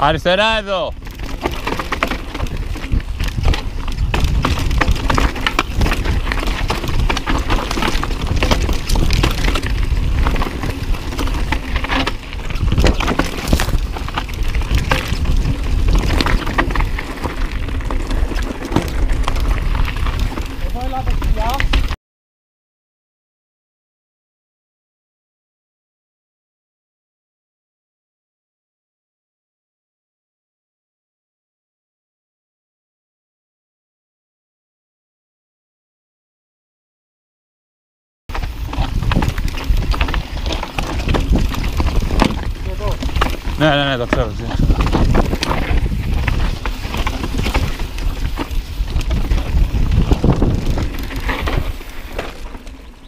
Alcerado. Ne, ne, ne, da, țară, zi.